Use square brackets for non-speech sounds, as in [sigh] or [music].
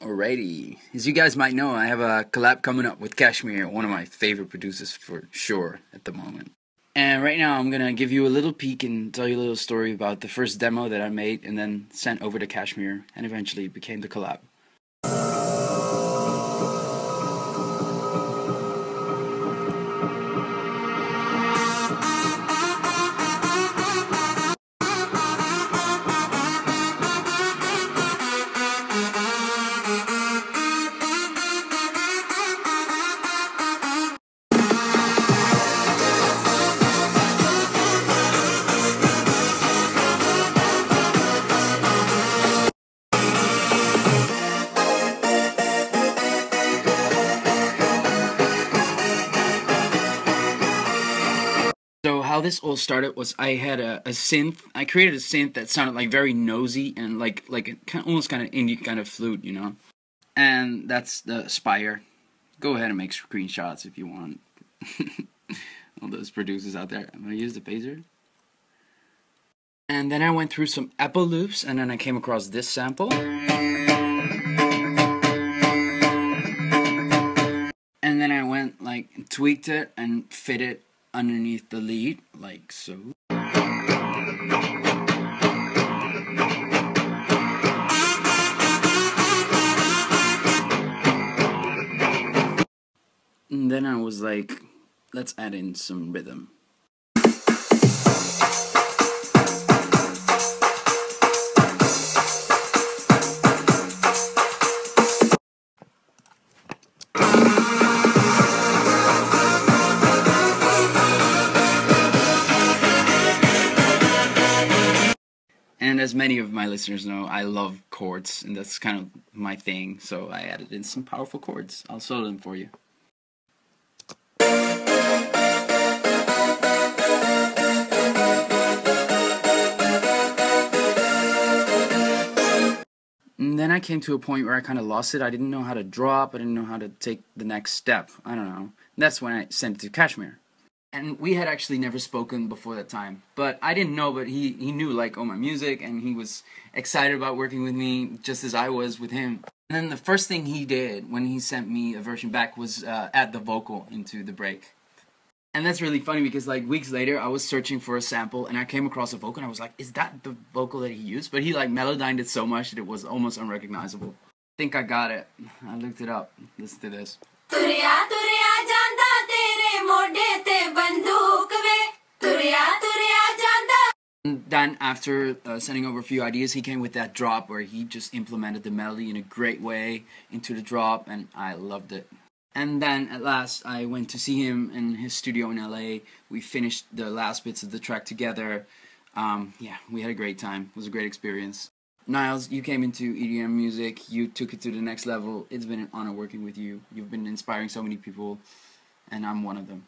Alrighty. As you guys might know, I have a collab coming up with KSHMR, one of my favorite producers for sure at the moment. And right now, I'm gonna give you a little peek and tell you a little story about the first demo that I made and then sent over to KSHMR and eventually became the collab. So how this all started was I had a, a synth. I created a synth that sounded like very nosy and like like kind almost kind of indie kind of flute, you know. And that's the Spire. Go ahead and make screenshots if you want. [laughs] all those producers out there. I'm gonna use the phaser. And then I went through some Apple loops, and then I came across this sample. And then I went like tweaked it and fit it underneath the lead, like so. And then I was like, let's add in some rhythm. And as many of my listeners know, I love chords, and that's kind of my thing. So I added in some powerful chords. I'll solo them for you. And then I came to a point where I kind of lost it. I didn't know how to drop. I didn't know how to take the next step. I don't know. That's when I sent it to KSHMR and we had actually never spoken before that time but i didn't know but he he knew like all my music and he was excited about working with me just as i was with him. And then the first thing he did when he sent me a version back was uh, add the vocal into the break. And that's really funny because like weeks later i was searching for a sample and i came across a vocal and i was like is that the vocal that he used? But he like melodyned it so much that it was almost unrecognizable. I think i got it. I looked it up. Listen to this then after uh, sending over a few ideas, he came with that drop where he just implemented the melody in a great way into the drop, and I loved it. And then at last, I went to see him in his studio in LA. We finished the last bits of the track together. Um, yeah, we had a great time. It was a great experience. Niles, you came into EDM music. You took it to the next level. It's been an honor working with you. You've been inspiring so many people, and I'm one of them.